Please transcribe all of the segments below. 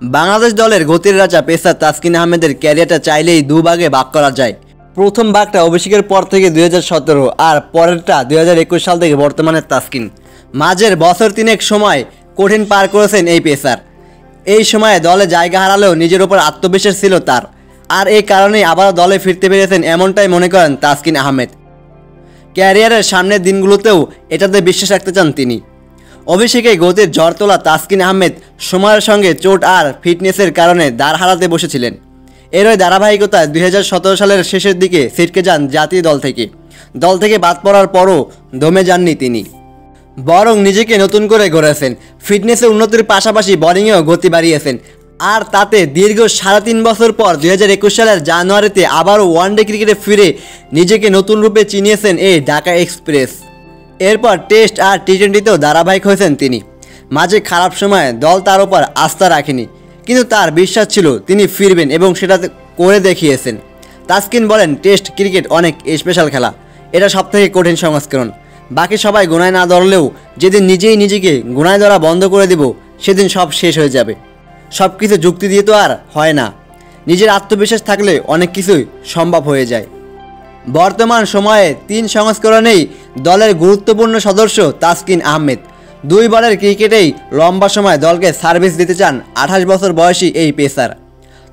বাংলাদেশ দলের গতির রাজা পেসার তাসকিন আহমেদের ক্যারিয়ারটা চাইলেই দুভাগে ভাগ করা যায়। প্রথম ভাগটা অভিষেকের পর থেকে দুই হাজার সতেরো আর পরেরটা দুই হাজার একুশ সাল থেকে বর্তমানে তাসকিন। মাঝের বছর তিনেক সময় কঠিন পার করেছেন এই পেসার। এই সময়ে দলে জায়গা হারালেও নিজের ওপর আত্মবিশ্বাস ছিল তার। আর এই কারণেই আবারও দলে ফিরতে পেরেছেন এমনটাই মনে করেন তাসকিন আহমেদ। ক্যারিয়ারের সামনের দিনগুলোতেও এটাতে বিশ্বাস রাখতে চান তিনি। অভিষেকে গতির ঝড় তোলা তাসকিন আহমেদ সময়ের সঙ্গে চোট আর ফিটনেসের কারণে দাঁড় হারাতে বসেছিলেন। এরই ধারাবাহিকতায় দুই হাজার সতেরো সালের শেষের দিকে ছিটকে যান জাতীয় দল থেকে। দল থেকে বাদ পড়ার পরও দমে যাননি তিনি। বরং নিজেকে নতুন করে গড়েছেন। ফিটনেসের উন্নতির পাশাপাশি বোলিংয়েও গতি বাড়িয়েছেন। আর তাতে দীর্ঘ সাড়ে তিন বছর পর দু হাজার একুশ সালের জানুয়ারিতে আবারও ওয়ানডে ক্রিকেটে ফিরে নিজেকে নতুন রূপে চিনিয়েছেন এই ঢাকা এক্সপ্রেস। এরপর টেস্ট আর টি টোয়েন্টিতেও ধারাবাহিক হয়েছেন তিনি। মাঝে খারাপ সময়ে দল তার ওপর আস্থা রাখেনি, কিন্তু তার বিশ্বাস ছিল তিনি ফিরবেন এবং সেটা করে দেখিয়েছেন। তাসকিন বলেন, টেস্ট ক্রিকেট অনেক স্পেশাল খেলা। এটা সবথেকে কঠিন সংস্করণ। বাকি সবাই গুনায় না ধরলেও যেদিন নিজেই নিজেকে গুনায় ধরা বন্ধ করে দেব, সেদিন সব শেষ হয়ে যাবে। সব কিছু যুক্তি দিয়ে তো আর হয় না। নিজের আত্মবিশ্বাস থাকলে অনেক কিছুই সম্ভব হয়ে যায়। বর্তমান সময়ে তিন সংস্করণেই দলের গুরুত্বপূর্ণ সদস্য তাসকিন আহমেদ। দুই বলের ক্রিকেটেই লম্বা সময় দলকে সার্ভিস দিতে চান আঠাশ বছর বয়সী এই পেসার।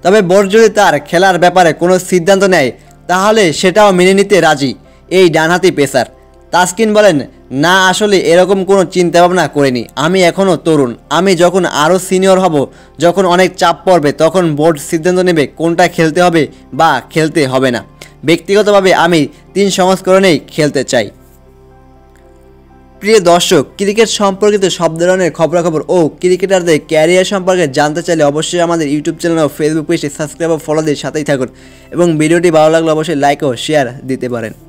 তবে বোর্ড যদি তার খেলার ব্যাপারে কোনো সিদ্ধান্ত নেয়, তাহলে সেটাও মেনে নিতে রাজি এই ডানহাতি পেসার। তাসকিন বলেন না, আসলে এরকম কোনো চিন্তাভাবনা করিনি। আমি এখনও তরুণ। আমি যখন আরও সিনিয়র হব, যখন অনেক চাপ পড়বে, তখন বোর্ড সিদ্ধান্ত নেবে কোনটা খেলতে হবে বা খেলতে হবে না। ব্যক্তিগতভাবে আমি তিন সংস্করণেই খেলতে চাই। প্রিয় দর্শক, ক্রিকেট সম্পর্কিত সব ধরনের খবরাখবর ও ক্রিকেটারদের ক্যারিয়ার সম্পর্কে জানতে চাইলে অবশ্যই আমাদের ইউটিউব চ্যানেল ও ফেসবুক পেজে সাবস্ক্রাইব ও ফলো দিয়ে সাথেই থাকুন এবং ভিডিওটি ভালো লাগলে অবশ্যই লাইক ও শেয়ার দিতে পারেন।